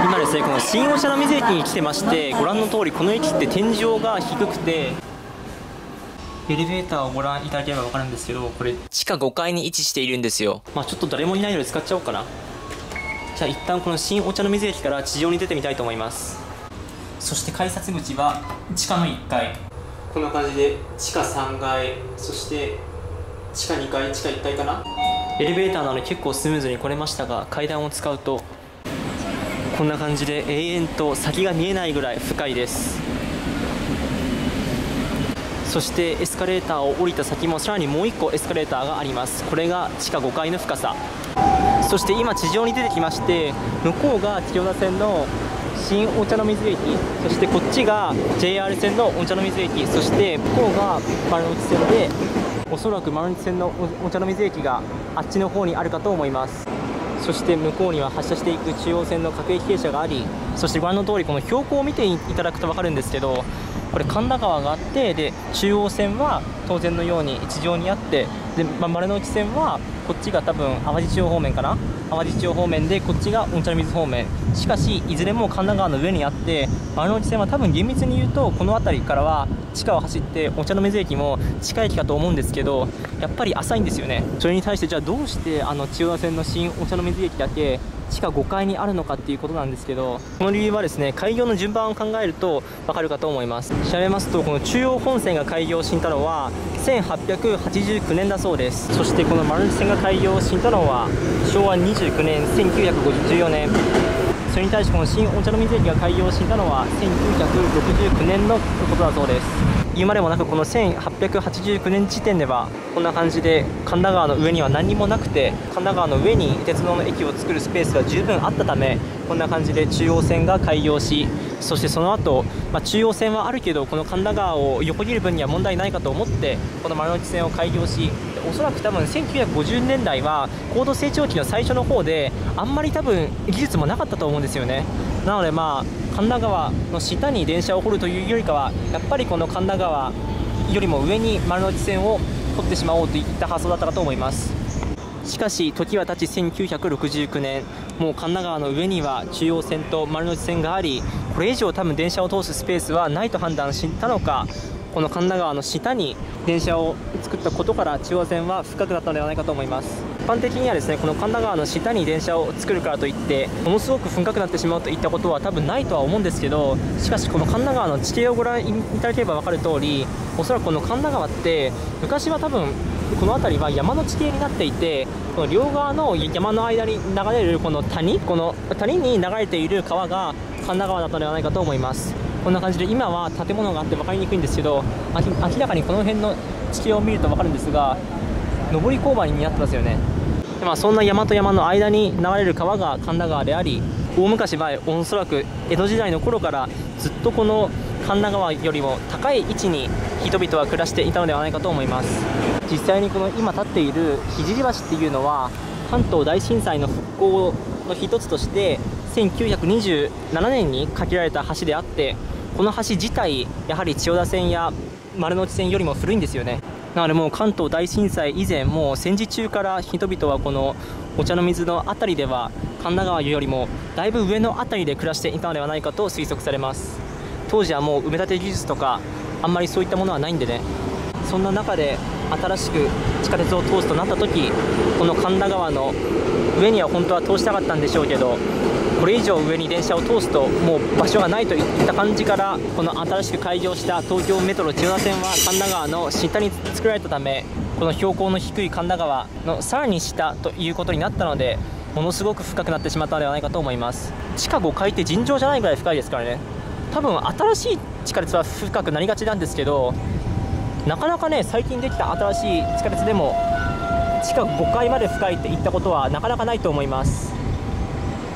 今ですねこの新御茶ノ水駅に来てましてご覧の通りこの駅って天井が低くてエレベーターをご覧いただければ分かるんですけどこれ地下5階に位置しているんですよ。まあちょっと誰もいないので使っちゃおうかな。じゃあ一旦この新お茶の水駅から地上に出てみたいと思います。そして改札口は地下の1階。こんな感じで地下3階そして地下2階地下1階かな？エレベーターなので結構スムーズに来れましたが階段を使うとこんな感じで永遠と先が見えないぐらい深いです。そしてエスカレーターを降りた先もさらにもう1個エスカレーターがあります。これが地下5階の深さ。そして今地上に出てきまして向こうが千代田線の新お茶の水駅。そしてこっちが JR 線のお茶の水駅。そして向こうが丸の内線でおそらく丸の内線のお茶の水駅があっちの方にあるかと思います。そして向こうには発車していく中央線の各駅停車がありそしてご覧の通りこの標高を見ていただくと分かるんですけどこれ神田川があってで中央線は当然のように地上にあってで、まあ、丸の内線はこっちが多分淡路地方方面かな？淡路地方方面でこっちが御茶の水方面。しかしいずれも神田川の上にあって丸の内線は多分厳密に言うとこの辺りからは地下を走ってお茶の水駅も近い駅かと思うんですけどやっぱり浅いんですよね。それに対してじゃあどうしてあの千代田線の新お茶の水駅だけ地下5階にあるのかっていうことなんですけどこの理由はですね開業の順番を考えると分かるかと思います。調べますとこの中央本線が開業したのは1889年だそうです。そしてこの丸内線が開業したのは昭和29年1954年。それに対してこの新お茶の水駅が開業したのは1969年のことだそうです。言うまでもなくこの1889年時点ではこんな感じで神田川の上には何もなくて神田川の上に鉄道の駅を作るスペースが十分あったためこんな感じで中央線が開業しそしてその後、まあ、中央線はあるけどこの神田川を横切る分には問題ないかと思ってこの丸の内線を開業しおそらく多分1950年代は高度成長期の最初の方であんまり多分技術もなかったと思うんですよね。なのでまあ神田川の下に電車を掘るというよりかはやっぱりこの神田川よりも上に丸の内線を掘ってしまおうといった発想だったかと思います。しかし時は経ち1969年もう神田川の上には中央線と丸の内線がありこれ以上多分電車を通すスペースはないと判断したのかこの神田川の下に電車を作ったことから中央線は深くなったのではないかと思います。一般的にはですねこの神田川の下に電車を作るからといってものすごく深くなってしまうといったことは多分ないとは思うんですけどしかしこの神田川の地形をご覧いただければ分かる通りおそらくこの神田川って昔は多分この辺りは山の地形になっていてこの両側の山の間に流れるこの谷この谷に流れている川が神田川だったのではないかと思います。こんな感じで今は建物があって分かりにくいんですけど明らかにこの辺の地形を見ると分かるんですが上り勾配になってますよね。で、まあ、そんな山と山の間に流れる川が神田川であり大昔前おそらく江戸時代の頃からずっとこの神田川よりも高い位置に人々は暮らしていたのではないかと思います。実際にこの今立っている聖橋っていうのは関東大震災の復興の一つとして1927年に架けられた橋であってこの橋自体やはり千代田線や丸の内線よりも古いんですよね。なのでもう関東大震災以前もう戦時中から人々はこのお茶の水の辺りでは神田川よりもだいぶ上の辺りで暮らしていたのではないかと推測されます。当時はもう埋め立て技術とかあんまりそういったものはないんでね。そんな中で新しく地下鉄を通すとなった時この神田川の上には本当は通したかったんでしょうけどこれ以上上に電車を通すともう場所がないといった感じからこの新しく開業した東京メトロ千代田線は神田川の下に作られたためこの標高の低い神田川のさらに下ということになったのでものすごく深くなってしまったのではないかと思います地下5階って尋常じゃないぐらい深いですからね。多分新しい地下鉄は深くなりがちなんですけどなかなかね最近できた新しい地下鉄でも地下5階まで深いって言ったことはなかなかないと思います。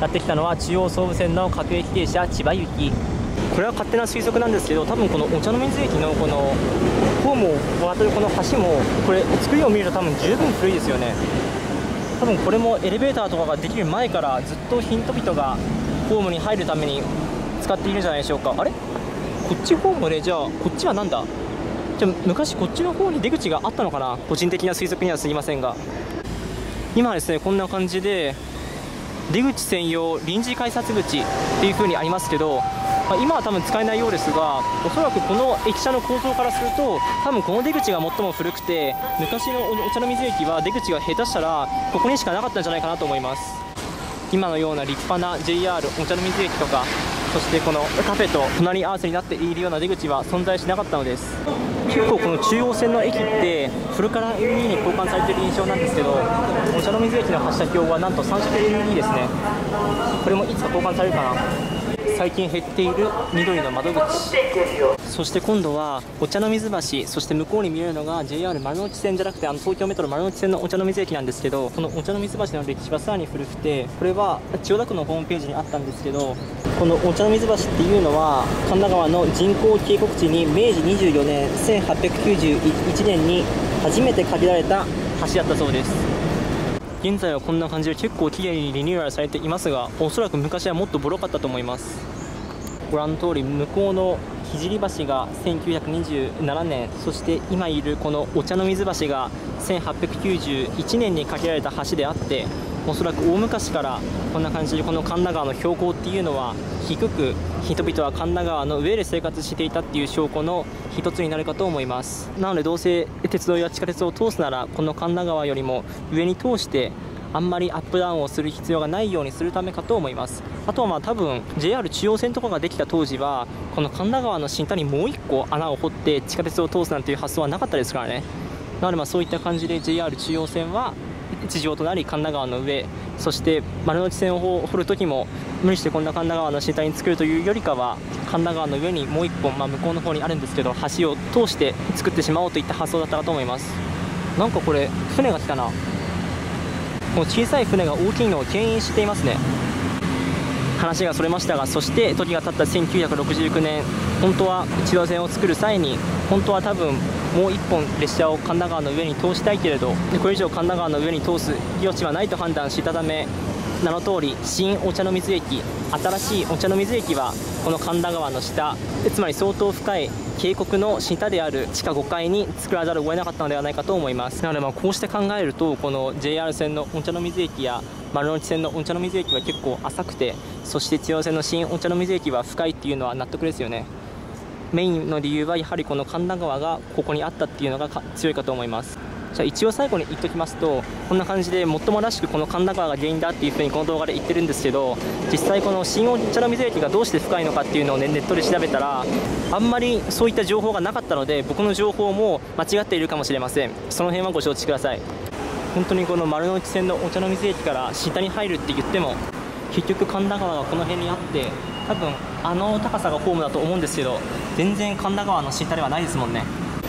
やってきたのは中央総武線の各駅停車千葉行き。これは勝手な推測なんですけど多分このお茶の水駅のこのホームを渡るこの橋もこれ作りを見ると多分十分古いですよね。多分これもエレベーターとかができる前からずっとヒント人々がホームに入るために使っているんじゃないでしょうか。あれ？こっちホームでじゃあこっちは何だ？じゃ昔こっちの方に出口があったのかな？個人的な推測にはすぎませんが。今はですねこんな感じで出口専用臨時改札口っていう風にありますけど、まあ、今は多分使えないようですがおそらくこの駅舎の構造からすると多分この出口が最も古くて昔のお茶の水駅は出口が下手したらここにしかなかったんじゃないかなと思います。今のような立派な JR お茶の水駅とかそしてこのカフェと隣り合わせになっているような出口は存在しなかったのです。結構この中央線の駅ってフルカラー LED に交換されている印象なんですけどお茶の水駅の発車表はなんと3色 LED ですね。これもいつか交換されるかな。最近減っている緑の窓口。そして今度はお茶の水橋そして向こうに見えるのが JR 丸の内線じゃなくてあの東京メトロ丸の内線のお茶の水駅なんですけどこのお茶の水橋の歴史はさらに古くてこれは千代田区のホームページにあったんですけどこのお茶の水橋っていうのは神田川の人工渓谷地に明治24年1891年に初めて架けられた橋だったそうです。現在はこんな感じで結構綺麗にリニューアルされていますがおそらく昔はもっとボロかったと思います。ご覧の通り向こうの聖橋が1927年そして今いるこのお茶の水橋が1891年に架けられた橋であっておそらく大昔からこんな感じでこの神田川の標高っていうのは低く人々は神田川の上で生活していたっていう証拠の一つになるかと思います。なのでどうせ鉄道や地下鉄を通すならこの神田川よりも上に通してあんまりアップダウンをする必要がないようにするためかと思います。あとはまあ多分 JR 中央線とかができた当時はこの神田川の新谷にもう1個穴を掘って地下鉄を通すなんていう発想はなかったですからね。なのでまあそういった感じで JR 中央線は地上となり神田川の上そして丸の内線を掘る時も無理してこんな神田川の下に作るというよりかは神田川の上にもう1本、まあ、向こうの方にあるんですけど橋を通して作ってしまおうといった発想だったかと思います。なんかこれ船が来たな。この小さい船が大きいのを牽引していますね。話がそれましたがそして時が経った1969年本当は一度線を作る際に本当は多分もう1本列車を神田川の上に通したいけれどこれ以上神田川の上に通す余地はないと判断したため名の通り新お茶の水駅新しいお茶の水駅はこの神田川の下つまり相当深い渓谷の下である地下5階に作らざるを得なかったのではないかと思います。なのでまあこうして考えるとこの JR 線のお茶の水駅や丸の内線のお茶の水駅は結構浅くてそして中央線の新御茶ノ水駅は深いっていうのは納得ですよね。メインの理由はやはりこの神田川がここにあったっていうのが強いかと思います。じゃあ一応最後に言っときますとこんな感じで最もらしくこの神田川が原因だっていうふうにこの動画で言ってるんですけど実際この新お茶の水駅がどうして深いのかっていうのを、ね、ネットで調べたらあんまりそういった情報がなかったので僕の情報も間違っているかもしれません。その辺はご承知ください。本当にこの丸の内線のお茶の水駅から下に入るって言っても結局神田川がこの辺にあって多分あの高さがホームだと思うんですけど全然神田川の下ではないですもんね。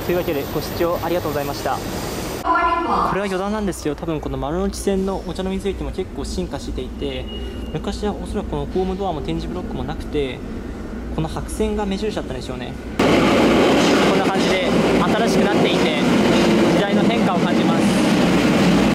というわけでご視聴ありがとうございました。これは余談なんですよ。多分この丸の内線のお茶の水駅も結構進化していて昔はおそらくこのホームドアも展示ブロックもなくてこの白線が目印だったんでしょうね。こんな感じで新しくなっていて時代の変化を感じます。